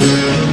Yeah.